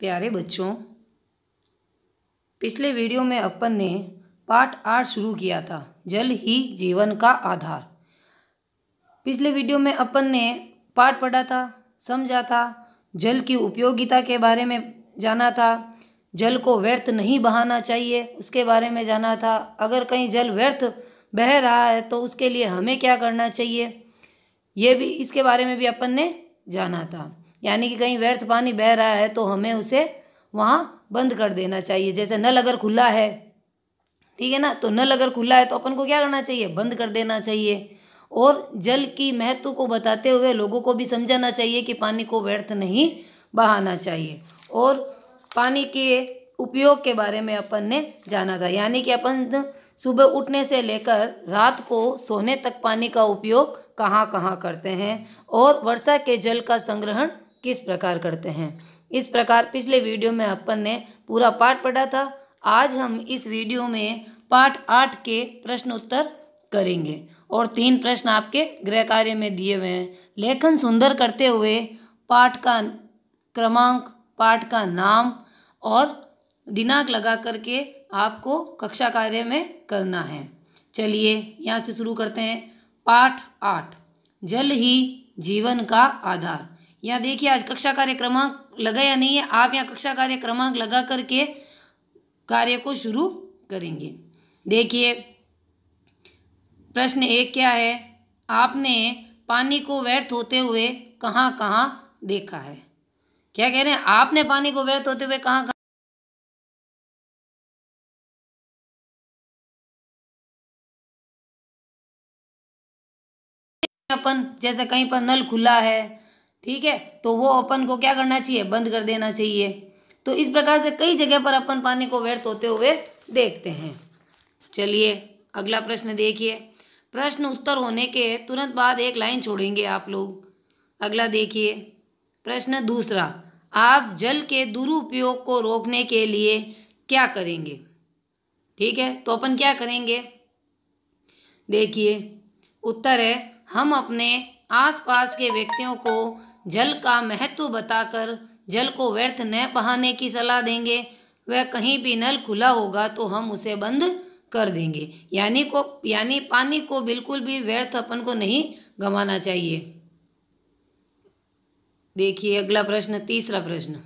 प्यारे बच्चों, पिछले वीडियो में अपन ने पाठ आठ शुरू किया था, जल ही जीवन का आधार। पिछले वीडियो में अपन ने पाठ पढ़ा था, समझा था, जल की उपयोगिता के बारे में जाना था, जल को व्यर्थ नहीं बहाना चाहिए उसके बारे में जाना था, अगर कहीं जल व्यर्थ बह रहा है तो उसके लिए हमें क्या करना चाहिए, ये भी इसके बारे में भी अपन ने जाना था। यानी कि कहीं व्यर्थ पानी बह रहा है तो हमें उसे वहाँ बंद कर देना चाहिए। जैसे नल अगर खुला है, ठीक है ना? तो नल अगर खुला है तो अपन को क्या करना चाहिए? बंद कर देना चाहिए। और जल की महत्व को बताते हुए लोगों को भी समझाना चाहिए कि पानी को व्यर्थ नहीं बहाना चाहिए। और पानी के उपयोग के बारे में अपन ने जाना था। यानी कि अपन सुबह उठने से लेकर रात को सोने तक पानी का उपयोग कहाँ कहाँ करते हैं और वर्षा के जल का संग्रहण किस प्रकार करते हैं। इस प्रकार पिछले वीडियो में अपन ने पूरा पाठ पढ़ा था। आज हम इस वीडियो में पाठ आठ के प्रश्न उत्तर करेंगे और तीन प्रश्न आपके गृह कार्य में दिए हुए हैं। लेखन सुंदर करते हुए पाठ का क्रमांक, पाठ का नाम और दिनांक लगा करके आपको कक्षा कार्य में करना है। चलिए यहाँ से शुरू करते हैं। पाठ आठ, जल ही जीवन का आधार। यहाँ देखिए, आज कक्षा कार्य क्रमांक लगा या नहीं है? आप यहाँ कक्षा कार्य क्रमांक लगा करके कार्य को शुरू करेंगे। देखिए, प्रश्न एक क्या है? आपने पानी को व्यर्थ होते हुए कहाँ कहाँ देखा है? क्या कह रहे हैं? आपने पानी को व्यर्थ होते हुए कहाँ कहाँ अपन, जैसे कहीं पर नल खुला है ठीक है? तो वो अपन को क्या करना चाहिए? बंद कर देना चाहिए। तो इस प्रकार से कई जगह पर अपन पानी को व्यर्थ होते हुए देखते हैं। चलिए, अगला प्रश्न देखिए। प्रश्न उत्तर होने के तुरंत बाद एक लाइन छोड़ेंगे आप लोग। अगला देखिए। प्रश्न दूसरा, आप जल के दुरुपयोग को रोकने के लिए क्या करेंगे? ठीक है? तो अपन क्या करेंगे? देखिए, उत्तर है, हम अपने आसपास के व्यक्तियों को जल का महत्व बताकर जल को व्यर्थ न बहाने की सलाह देंगे। वह कहीं भी नल खुला होगा तो हम उसे बंद कर देंगे। यानी को, यानी पानी को बिल्कुल भी व्यर्थ अपन को नहीं गंवाना चाहिए। देखिए अगला प्रश्न, तीसरा प्रश्न।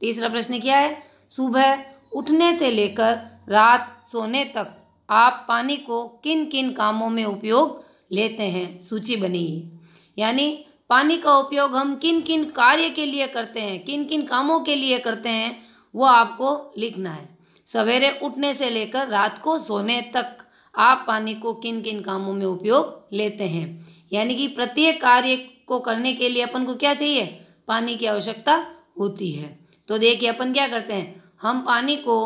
तीसरा प्रश्न क्या है? सुबह उठने से लेकर रात सोने तक आप पानी को किन किन कामों में उपयोग लेते हैं? सूची बनी। यानी पानी का उपयोग हम किन किन कार्य के लिए करते हैं किन किन कामों के लिए करते हैं, वो आपको लिखना है। सवेरे उठने से लेकर रात को सोने तक आप पानी को किन किन कामों में उपयोग लेते हैं। यानी कि प्रत्येक कार्य को करने के लिए अपन को क्या चाहिए? पानी की आवश्यकता होती है। तो देखिए अपन क्या करते हैं, हम पानी को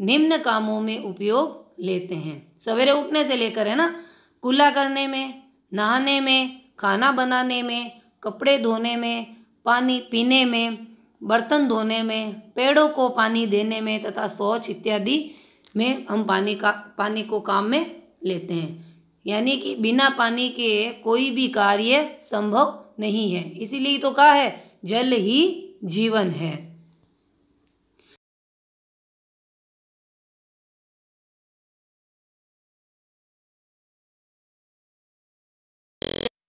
निम्न कामों में उपयोग लेते हैं। सवेरे उठने से लेकर है ना, कुल्ला करने में, नहाने में, खाना बनाने में कपड़े धोने में, पानी पीने में, बर्तन धोने में, पेड़ों को पानी देने में तथा शौच इत्यादि में हम पानी का, पानी को काम में लेते हैं। यानी कि बिना पानी के कोई भी कार्य संभव नहीं है। इसीलिए तो कहा है, जल ही जीवन है।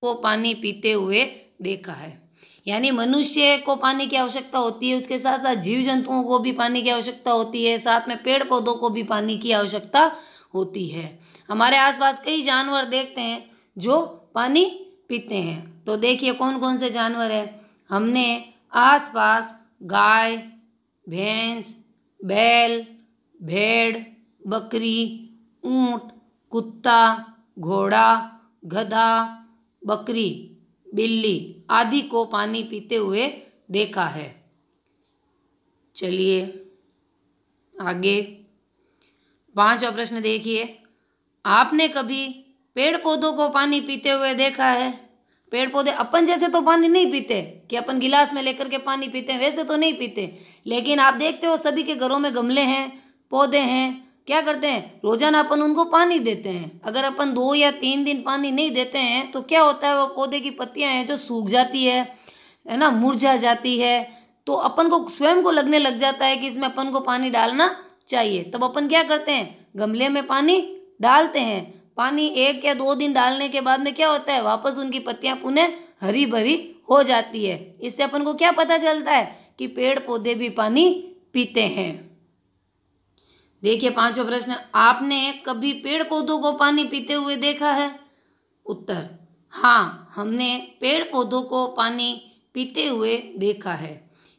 को पानी पीते हुए देखा है। यानी मनुष्य को पानी की आवश्यकता होती है, उसके साथ साथ जीव जंतुओं को भी पानी की आवश्यकता होती है, साथ में पेड़ पौधों को भी पानी की आवश्यकता होती है। हमारे आसपास कई जानवर देखते हैं जो पानी पीते हैं। तो देखिए कौन कौन से जानवर है। हमने आसपास गाय, भैंस, बैल, भेड़, बकरी, ऊँट, कुत्ता, घोड़ा, गधा, बकरी बिल्ली आदि को पानी पीते हुए देखा है। चलिए आगे। पांचवा प्रश्न देखिए। आपने कभी पेड़ पौधों को पानी पीते हुए देखा है? पेड़ पौधे अपन जैसे तो पानी नहीं पीते, कि अपन गिलास में लेकर के पानी पीते हैं, वैसे तो नहीं पीते। लेकिन आप देखते हो सभी के घरों में गमले हैं, पौधे हैं क्या करते हैं? रोज़ाना अपन उनको पानी देते हैं। अगर अपन दो या तीन दिन पानी नहीं देते हैं तो क्या होता है? वो पौधे की पत्तियाँ हैं जो सूख जाती है है ना? मुरझा जाती है। तो अपन को स्वयं को लगने लग जाता है कि इसमें अपन को पानी डालना चाहिए। तब अपन क्या करते हैं? गमले में पानी डालते हैं। पानी एक या दो दिन डालने के बाद में क्या होता है? वापस उनकी पत्तियाँ पुनः हरी भरी हो जाती है। इससे अपन को क्या पता चलता है कि पेड़ पौधे भी पानी पीते हैं। देखिए पांचवा प्रश्न, आपने कभी पेड़ पौधों को पानी पीते हुए देखा है? उत्तर हाँ हमने पेड़ पौधों को पानी पीते हुए देखा है।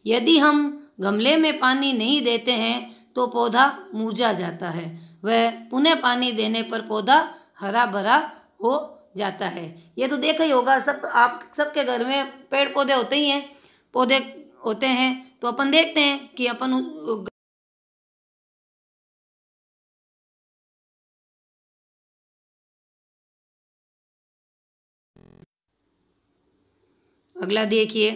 यदि हम गमले में पानी नहीं देते हैं तो पौधा मुरझा जाता है। वह पुनः पानी देने पर पौधा हरा भरा हो जाता है। ये तो देखा ही होगा, सब, आप सबके घर में पेड़ पौधे होते ही हैं। पौधे होते हैं तो अपन देखते हैं कि अपन अगला देखिए।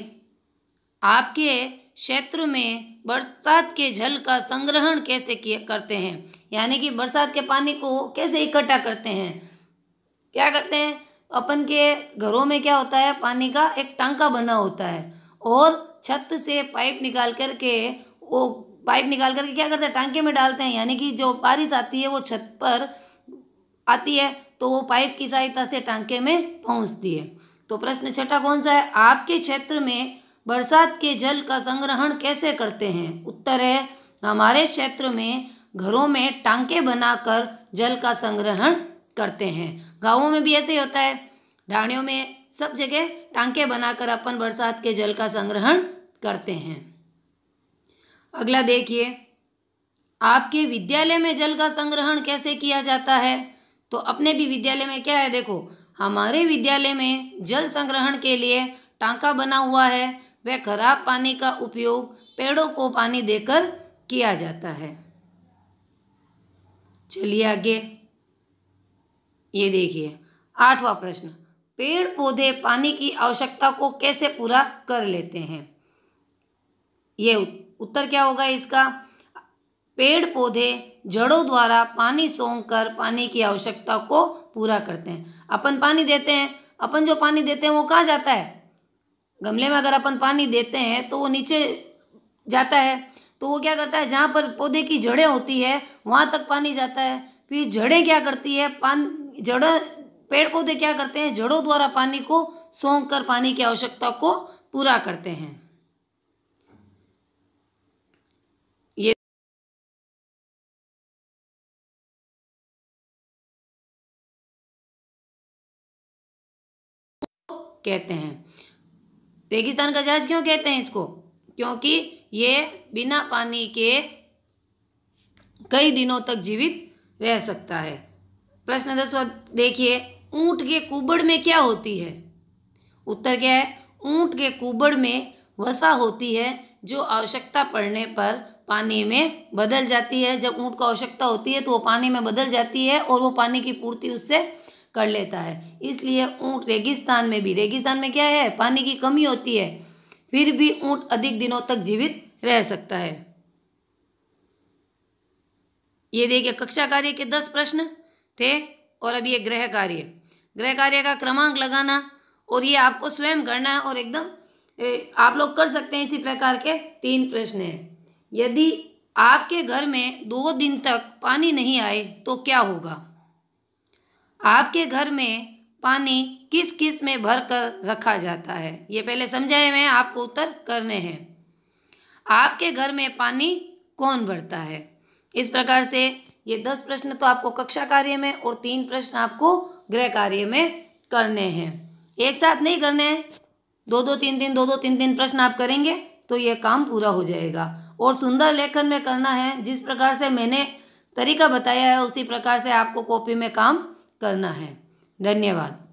आपके क्षेत्र में बरसात के जल का संग्रहण कैसे किए करते हैं? यानी कि बरसात के पानी को कैसे इकट्ठा करते हैं? क्या करते हैं? अपन के घरों में क्या होता है? पानी का एक टांका बना होता है और छत से पाइप निकाल करके वो पाइप निकाल करके क्या करते हैं? टांके में डालते हैं। यानी कि जो बारिश आती है, वो छत पर आती है तो वो पाइप की सहायता से टांके में पहुँचती है। तो प्रश्न छठा कौन सा है? आपके क्षेत्र में बरसात के जल का संग्रहण कैसे करते हैं? उत्तर है, हमारे क्षेत्र में घरों में टांके बनाकर जल का संग्रहण करते हैं। गाँवों में भी ऐसे ही होता है। ढाणियों में सब जगह टांके बनाकर अपन बरसात के जल का संग्रहण करते हैं। अगला देखिए, आपके विद्यालय में जल का संग्रहण कैसे किया जाता है? तो अपने भी विद्यालय में क्या है? देखो हमारे विद्यालय में जल संग्रहण के लिए टांका बना हुआ है। वह खराब पानी का उपयोग पेड़ों को पानी देकर किया जाता है। चलिए आगे। ये देखिए, आठवां प्रश्न। पेड़ पौधे पानी की आवश्यकता को कैसे पूरा कर लेते हैं? ये उत्तर क्या होगा इसका? पेड़ पौधे जड़ों द्वारा पानी सोंग कर पानी की आवश्यकता को पूरा करते हैं। अपन पानी देते हैं, अपन जो पानी देते हैं वो कहाँ जाता है? गमले में अगर अपन पानी देते हैं तो वो नीचे जाता है। तो वो क्या करता है, जहाँ पर पौधे की जड़ें होती है, वहाँ तक पानी जाता है। फिर जड़ें क्या करती है, पान, जड़ पेड़ पौधे क्या करते हैं, जड़ों द्वारा पानी को सोंग कर पानी की आवश्यकता को पूरा करते हैं। कहते हैं। रेगिस्तान का जहाज़ क्यों कहते हैं इसको? क्योंकि ये बिना पानी के कई दिनों तक जीवित रह सकता है। प्रश्न दसवा देखिए, ऊँट के कुबड़ में क्या होती है? उत्तर क्या है? ऊँट के कुबड़ में वसा होती है, जो आवश्यकता पड़ने पर पानी में बदल जाती है। जब ऊँट को आवश्यकता होती है तो वो पानी में बदल जाती है और वो पानी की पूर्ति उससे कर लेता है। इसलिए ऊँट रेगिस्तान में भी, रेगिस्तान में क्या है? पानी की कमी होती है। फिर भी ऊँट अधिक दिनों तक जीवित रह सकता है। ये देखिए, कक्षा कार्य के दस प्रश्न थे और अब ये गृह कार्य। गृह कार्य का क्रमांक लगाना और ये आपको स्वयं करना है और एकदम आप लोग कर सकते हैं इसी प्रकार के तीन प्रश्न हैं। यदि आपके घर में दो दिन तक पानी नहीं आए तो क्या होगा? आपके घर में पानी किस किसमें भर कर रखा जाता है? ये पहले समझाए हुए आपको उत्तर करने हैं। आपके घर में पानी कौन भरता है? इस प्रकार से ये दस प्रश्न तो आपको कक्षा कार्य में और तीन प्रश्न आपको गृह कार्य में करने हैं। एक साथ नहीं करने हैं। दो दो तीन दिन दो दो तीन तीन प्रश्न आप करेंगे तो ये काम पूरा हो जाएगा। और सुंदर लेखन में करना है, जिस प्रकार से मैंने तरीका बताया है, उसी प्रकार से आपको कॉपी में काम करना है। धन्यवाद।